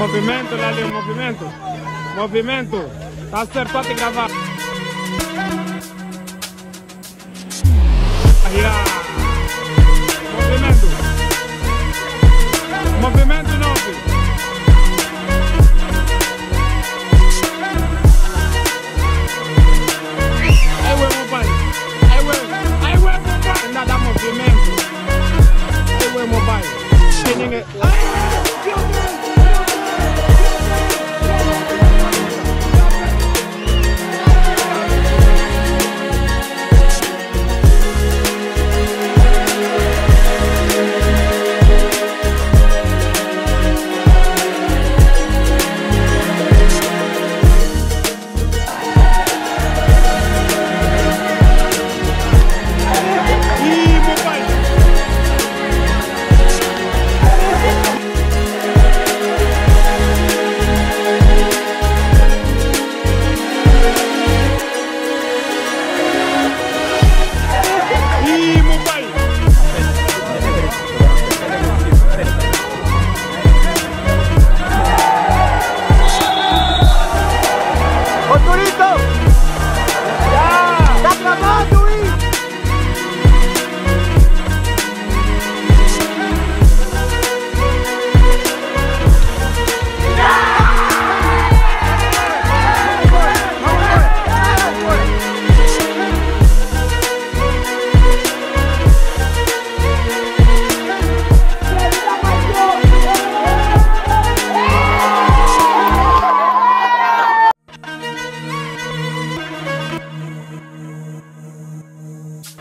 Movimento, né, Lali, movimento. Movimento. Tá certo, pode gravar. Yeah. Movimento. Movimento novo. Nada movimento. Eu é mobile. Tem ninguém.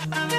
Bye.